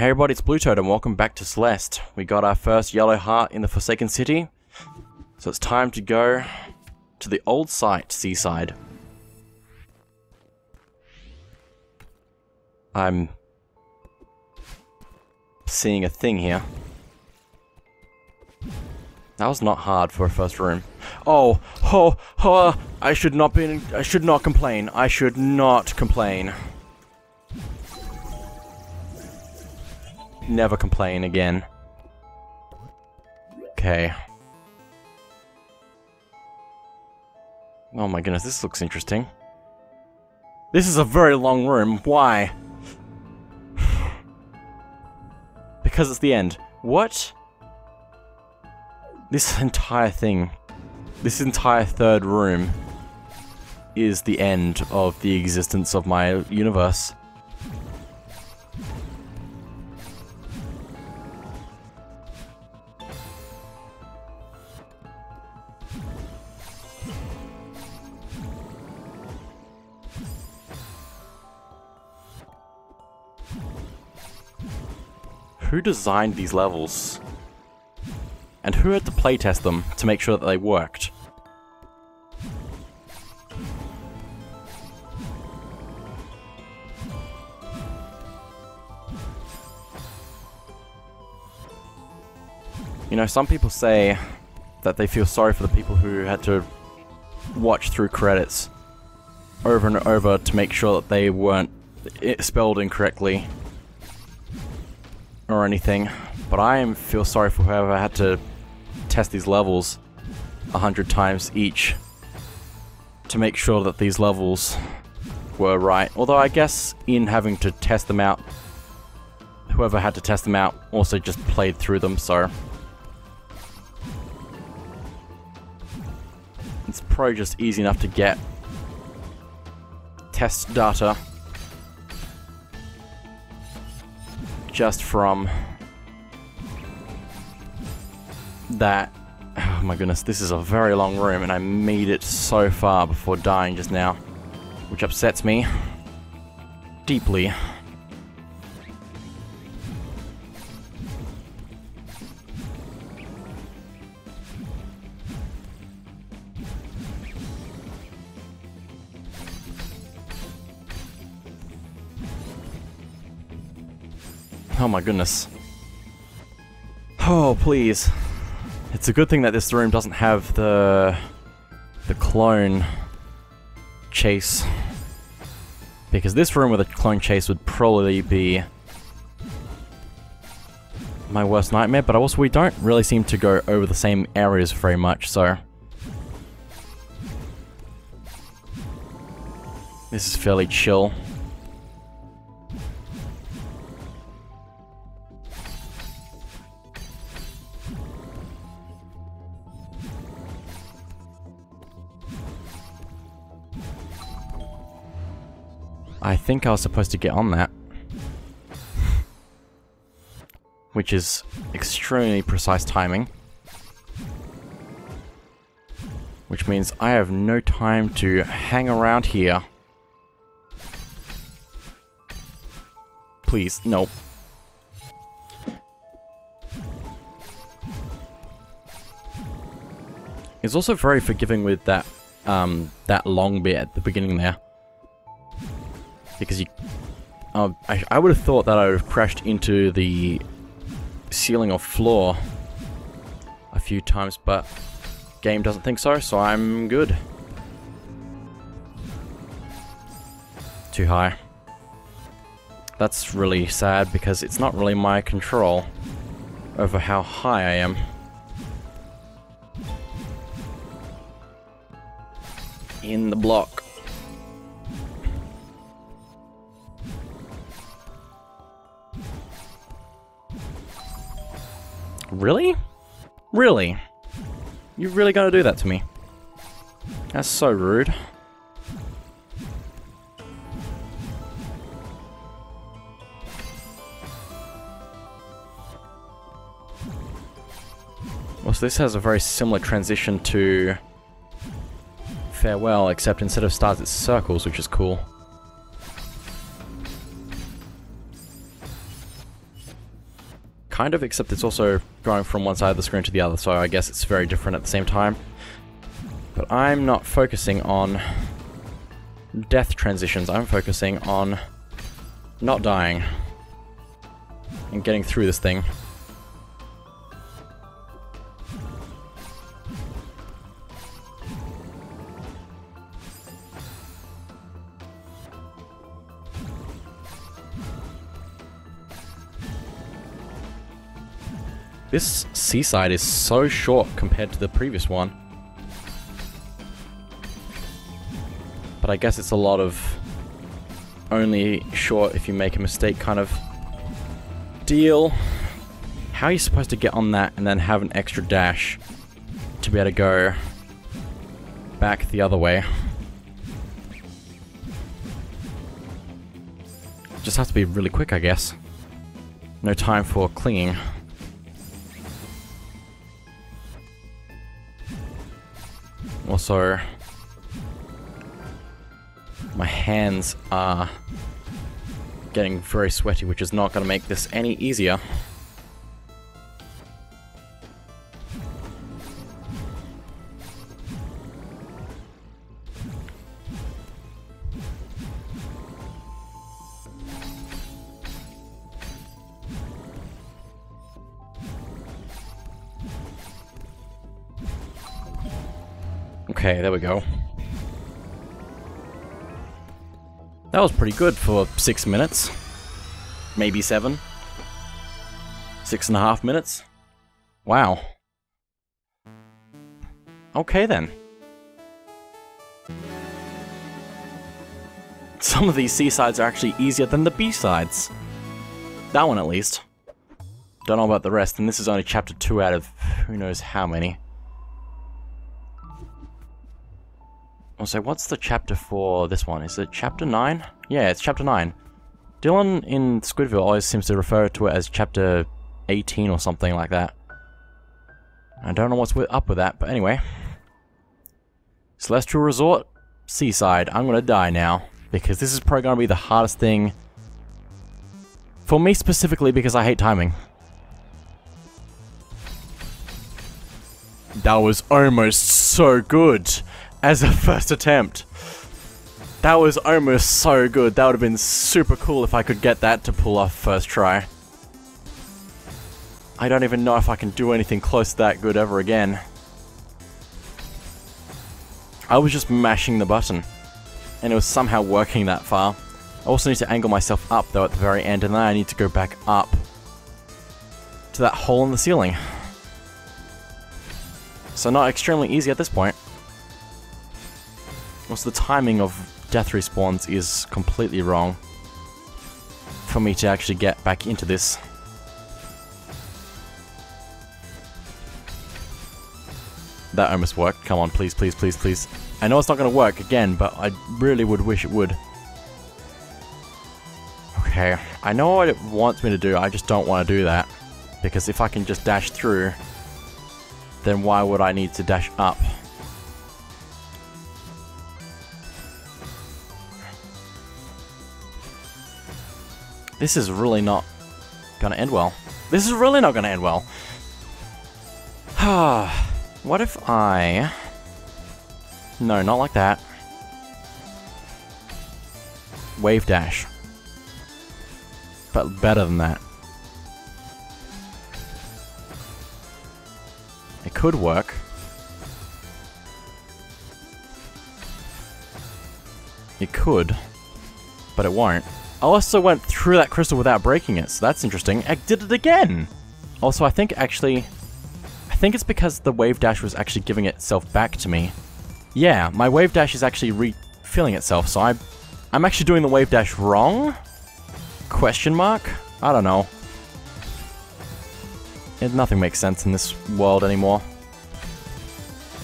Hey everybody, it's Blue Toad and welcome back to Celeste. We got our first yellow heart in the Forsaken City. So it's time to go to the old site, C-Side. I'm seeing a thing here. That was not hard for a first room. Oh, oh, oh, I should not be, I should not complain. I should not complain. Never complain again. Okay. Oh my goodness, this looks interesting. This is a very long room. Why? because it's the end. What? This entire thing, this entire third room is the end of the existence of my universe. Who designed these levels? And who had to playtest them to make sure that they worked? You know, some people say that they feel sorry for the people who had to watch through credits over and over to make sure that they weren't eh, spelled incorrectly or anything, but I am feel sorry for whoever had to test these levels a hundred times each to make sure that these levels were right. Although I guess in having to test them out, whoever had to test them out also just played through them, so... It's probably just easy enough to get test data just from that. Oh my goodness, this is a very long room and I made it so far before dying just now, which upsets me deeply. My goodness. Oh, please. It's a good thing that this room doesn't have the... the clone chase. Because this room with a clone chase would probably be my worst nightmare, but also we don't really seem to go over the same areas very much, so... This is fairly chill. I think I was supposed to get on that. Which is extremely precise timing. Which means I have no time to hang around here. Please, no. It's also very forgiving with that um, that long bit at the beginning there because you... Uh, I, I would have thought that I would have crashed into the ceiling or floor a few times, but game doesn't think so, so I'm good. Too high. That's really sad because it's not really my control over how high I am. In the block. Really? Really? You really gonna do that to me? That's so rude. Well, so this has a very similar transition to Farewell, except instead of stars it's circles, which is cool. Kind of, except it's also going from one side of the screen to the other, so I guess it's very different at the same time. But I'm not focusing on death transitions, I'm focusing on not dying and getting through this thing. This C-side is so short compared to the previous one. But I guess it's a lot of only short if you make a mistake kind of deal. How are you supposed to get on that and then have an extra dash to be able to go back the other way? Just has to be really quick, I guess. No time for clinging. Also, my hands are getting very sweaty, which is not going to make this any easier. Okay, there we go. That was pretty good for six minutes. Maybe seven. Six and a half minutes. Wow. Okay then. Some of these C-sides are actually easier than the B-sides. That one at least. Don't know about the rest, and this is only chapter 2 out of who knows how many. Also, what's the chapter for this one? Is it chapter 9? Yeah, it's chapter 9. Dylan in Squidville always seems to refer to it as chapter 18 or something like that. I don't know what's up with that, but anyway. Celestial Resort, C-Side. I'm gonna die now, because this is probably gonna be the hardest thing for me specifically because I hate timing. That was almost so good as a first attempt. That was almost so good. That would have been super cool if I could get that to pull off first try. I don't even know if I can do anything close to that good ever again. I was just mashing the button, and it was somehow working that far. I also need to angle myself up though at the very end, and then I need to go back up to that hole in the ceiling. So not extremely easy at this point. Also, the timing of death respawns is completely wrong for me to actually get back into this. That almost worked. Come on, please, please, please, please. I know it's not going to work again, but I really would wish it would. Okay, I know what it wants me to do, I just don't want to do that. Because if I can just dash through, then why would I need to dash up? This is really not gonna end well. This is really not gonna end well. what if I... No, not like that. Wave dash. But better than that. It could work. It could. But it won't. I also went through that crystal without breaking it, so that's interesting. I did it again! Also, I think actually... I think it's because the wave dash was actually giving itself back to me. Yeah, my wave dash is actually refilling itself, so I, I'm actually doing the wave dash wrong? Question mark? I don't know. It, nothing makes sense in this world anymore.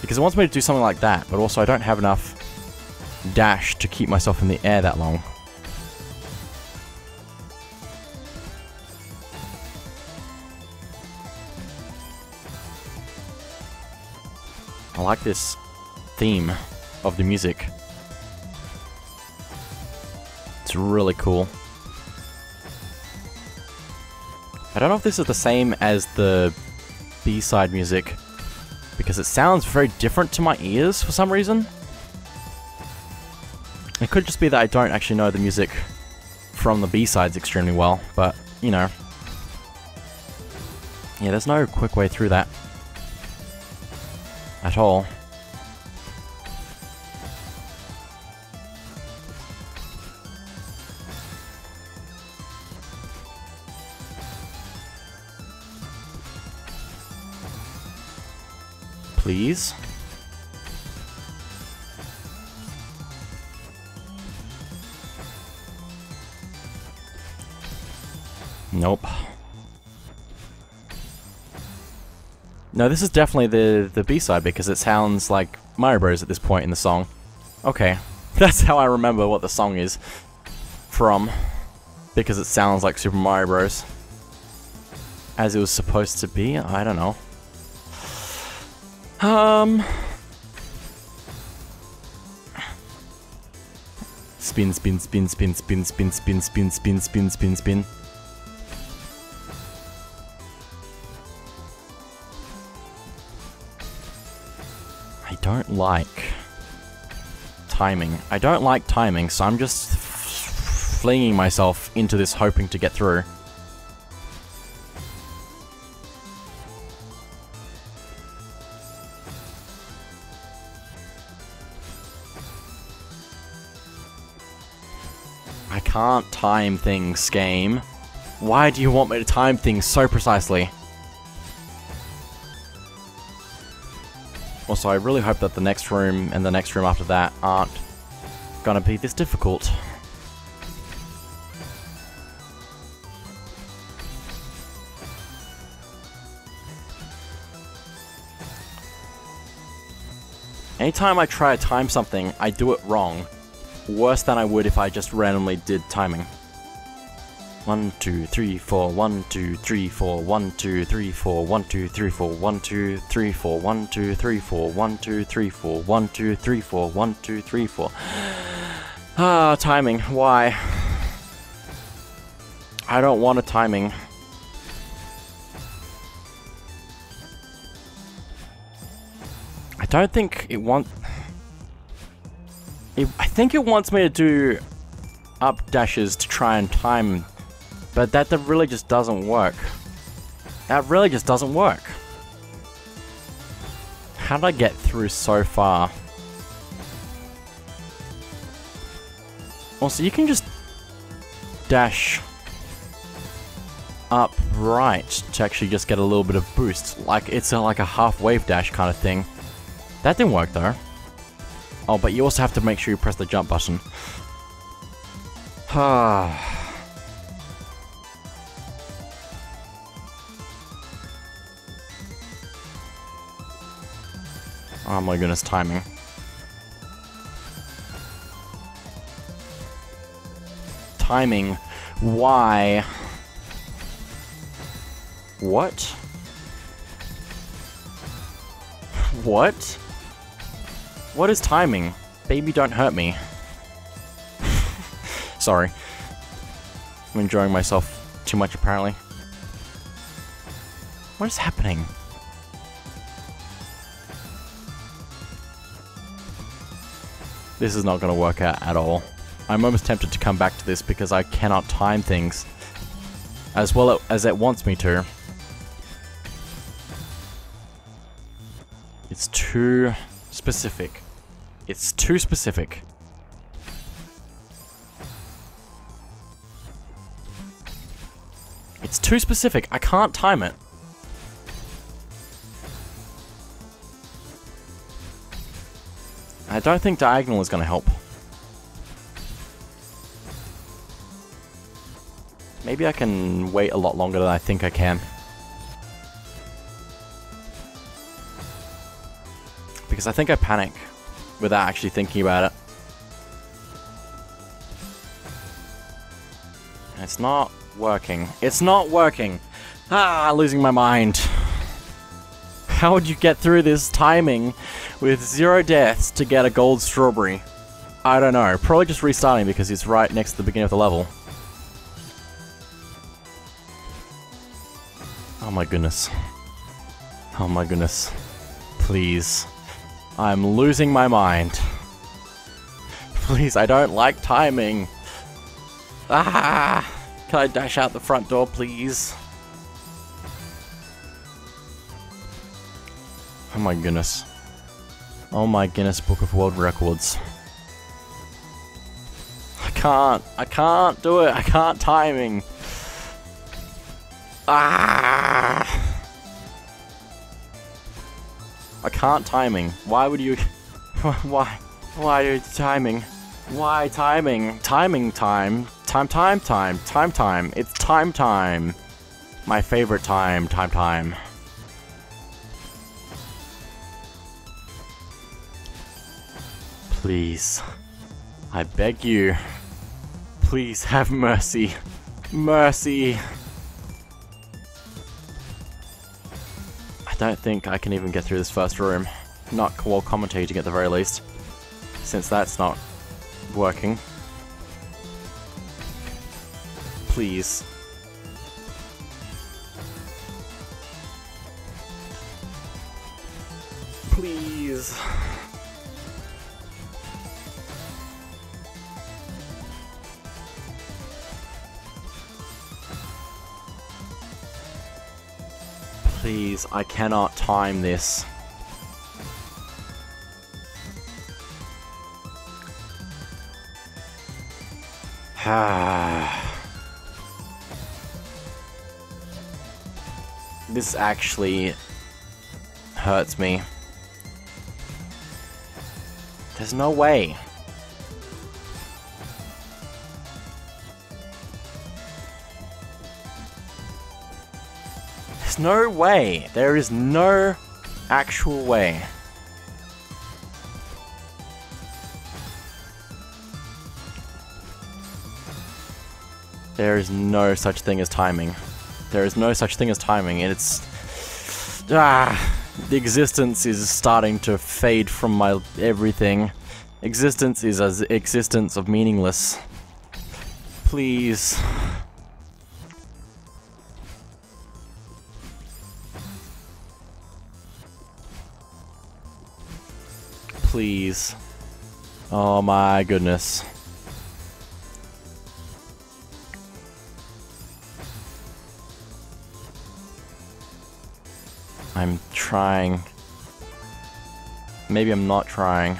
Because it wants me to do something like that, but also I don't have enough dash to keep myself in the air that long. Like this theme of the music. It's really cool. I don't know if this is the same as the B-side music, because it sounds very different to my ears for some reason. It could just be that I don't actually know the music from the B-sides extremely well, but, you know. Yeah, there's no quick way through that tall. No, this is definitely the, the B-side because it sounds like Mario Bros at this point in the song. Okay, that's how I remember what the song is from. Because it sounds like Super Mario Bros. As it was supposed to be, I don't know. Um... Spin, spin, spin, spin, spin, spin, spin, spin, spin, spin, spin, don't like timing. I don't like timing, so I'm just flinging myself into this hoping to get through. I can't time things, game. Why do you want me to time things so precisely? Also, I really hope that the next room and the next room after that aren't gonna be this difficult. Anytime I try to time something, I do it wrong. Worse than I would if I just randomly did timing. One, two, three, four, one, two, three, four, one, two, three, four, one, two, three, four, one, two, three, four, one, two, three, four, one, two, three, four, one, two, three, four, one, two, three, four. Ah, timing. Why? I don't want a timing. I don't think it wants... I think it wants me to do up dashes to try and time, but that really just doesn't work. That really just doesn't work. How did I get through so far? Also, you can just dash up right to actually just get a little bit of boost. Like, it's a, like a half wave dash kind of thing. That didn't work though. Oh, but you also have to make sure you press the jump button. Ah. Oh my goodness, timing. Timing. Why? What? What? What is timing? Baby, don't hurt me. Sorry. I'm enjoying myself too much, apparently. What is happening? This is not going to work out at all. I'm almost tempted to come back to this because I cannot time things as well as it wants me to. It's too specific. It's too specific. It's too specific. I can't time it. I don't think diagonal is going to help. Maybe I can wait a lot longer than I think I can. Because I think I panic without actually thinking about it. It's not working. It's not working! Ah, losing my mind. How would you get through this timing with zero deaths to get a gold strawberry? I don't know. Probably just restarting because it's right next to the beginning of the level. Oh my goodness. Oh my goodness. Please. I'm losing my mind. Please, I don't like timing. Ah! Can I dash out the front door, please? Oh my goodness. Oh my Guinness Book of World Records. I can't. I can't do it. I can't timing. Ah! I can't timing. Why would you... Why? Why are you timing? Why timing? Timing time. Time time time. Time time. It's time time. My favorite time. Time time. Please. I beg you. Please have mercy. Mercy. I don't think I can even get through this first room. Not while commentating at the very least. Since that's not working. Please. Please. Please, I cannot time this. this actually hurts me. There's no way. No way. There is no actual way. There is no such thing as timing. There is no such thing as timing, and it's... Ah! The existence is starting to fade from my everything. Existence is as existence of meaningless. Please. Please. Oh my goodness. I'm trying. Maybe I'm not trying.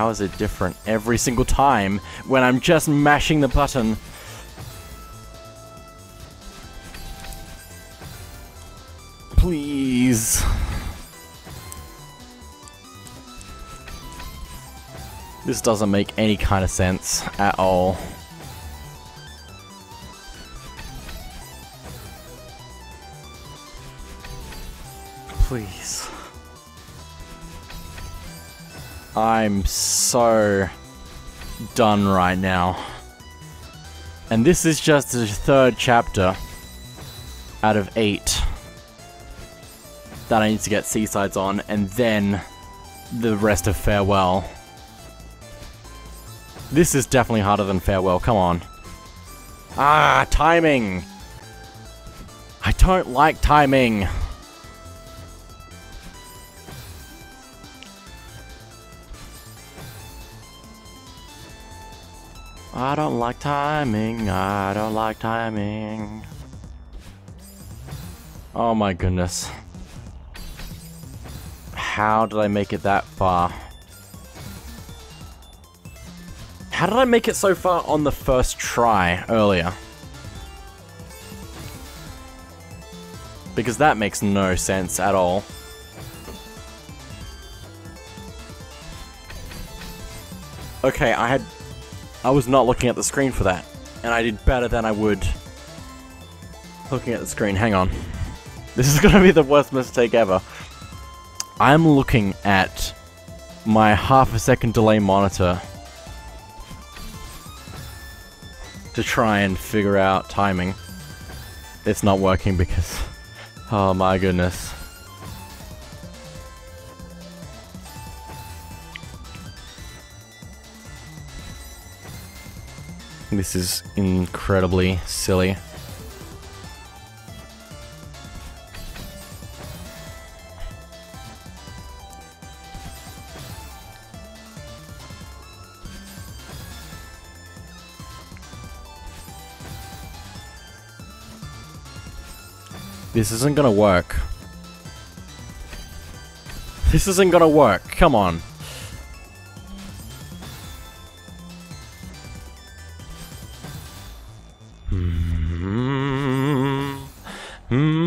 How is it different every single time when I'm just mashing the button? Please. This doesn't make any kind of sense at all. Please. I'm so done right now. And this is just the third chapter out of eight that I need to get C-Sides on, and then the rest of Farewell. This is definitely harder than Farewell, come on. Ah, timing! I don't like timing! I don't like timing, I don't like timing. Oh my goodness. How did I make it that far? How did I make it so far on the first try earlier? Because that makes no sense at all. Okay, I had... I was not looking at the screen for that. And I did better than I would looking at the screen. Hang on. This is gonna be the worst mistake ever. I'm looking at my half a second delay monitor to try and figure out timing. It's not working because Oh my goodness. This is incredibly silly. This isn't gonna work. This isn't gonna work. Come on. I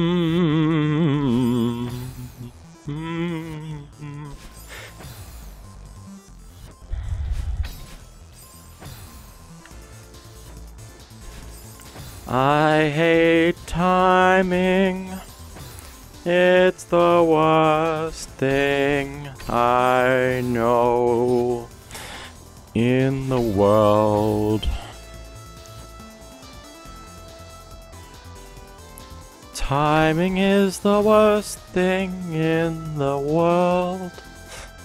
Timing is the worst thing in the world.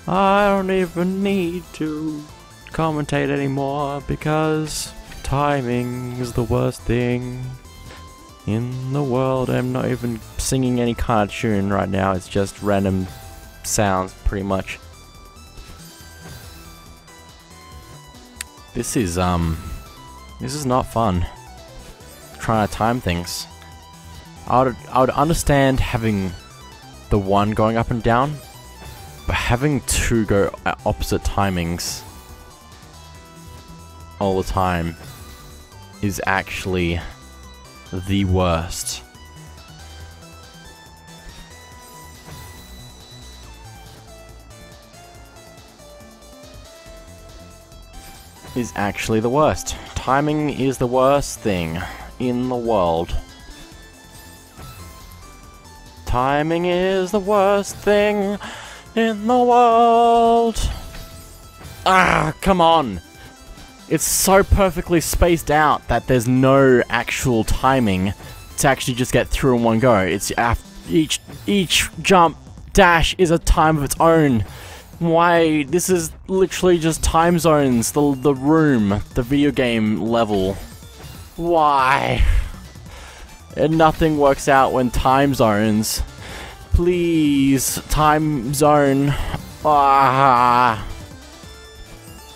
I don't even need to commentate anymore because timing is the worst thing in the world. I'm not even singing any kind of tune right now, it's just random sounds, pretty much. This is, um, this is not fun. Trying to time things. I would, I would understand having the one going up and down, but having two go at opposite timings all the time is actually the worst. Is actually the worst. Timing is the worst thing in the world. Timing is the worst thing in the world. Ah, come on. It's so perfectly spaced out that there's no actual timing to actually just get through in one go. It's each each jump dash is a time of its own. Why? This is literally just time zones, the the room, the video game level. Why? And nothing works out when time zones. Please, time zone. Ah.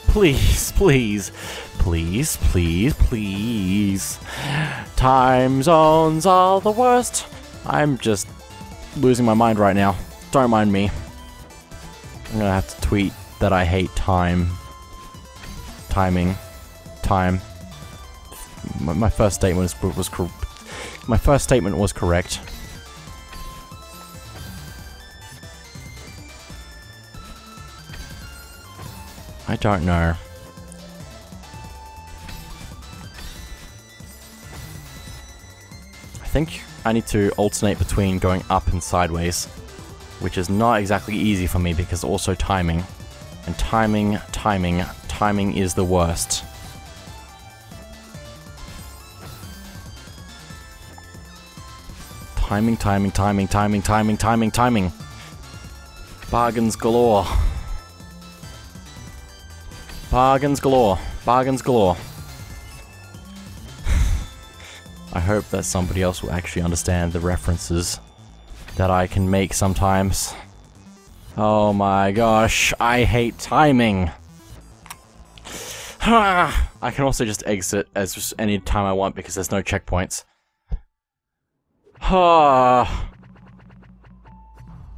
Please, please, please, please, please. Time zones are the worst. I'm just losing my mind right now. Don't mind me. I'm gonna have to tweet that I hate time. Timing. Time. My, first statement was, was my first statement was correct. I don't know. I think I need to alternate between going up and sideways, which is not exactly easy for me because also timing. And timing, timing, timing is the worst. Timing, timing, timing, timing, timing, timing, timing. Bargains galore. Bargains galore. Bargains galore. I hope that somebody else will actually understand the references that I can make sometimes. Oh my gosh, I hate timing. I can also just exit as just any time I want because there's no checkpoints. Ah.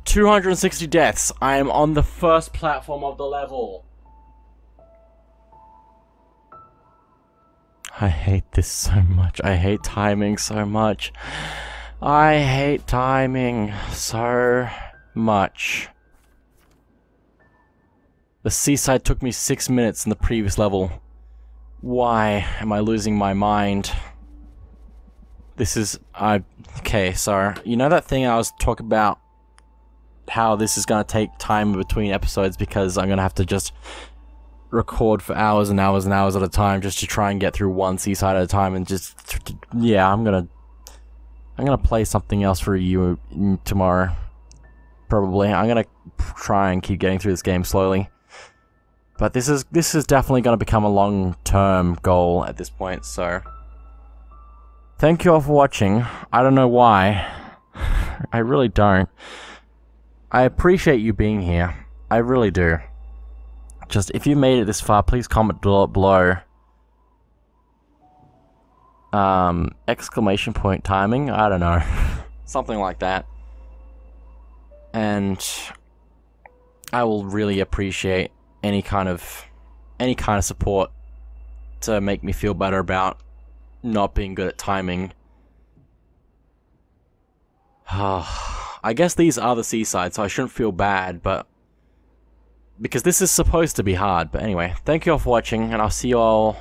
260 deaths. I am on the first platform of the level. I hate this so much. I hate timing so much. I hate timing so much. The C-side took me six minutes in the previous level. Why am I losing my mind? This is... I... Okay, so... You know that thing I was talking about? How this is gonna take time between episodes because I'm gonna have to just record for hours and hours and hours at a time just to try and get through one C-side at a time and just... Yeah, I'm gonna... I'm gonna play something else for you tomorrow. Probably. I'm gonna try and keep getting through this game slowly. But this is this is definitely gonna become a long-term goal at this point, so... Thank you all for watching. I don't know why. I really don't. I appreciate you being here. I really do. Just, if you made it this far, please comment below. Um, exclamation point timing? I don't know. Something like that. And I will really appreciate any kind of any kind of support to make me feel better about not being good at timing. Ah, I guess these are the C-side, so I shouldn't feel bad, but because this is supposed to be hard. But anyway, thank you all for watching, and I'll see you all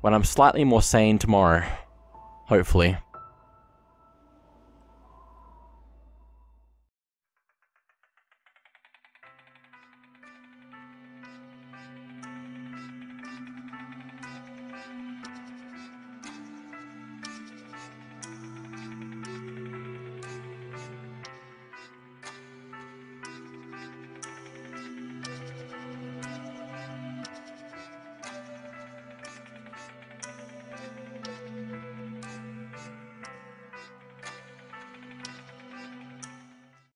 when I'm slightly more sane tomorrow. Hopefully.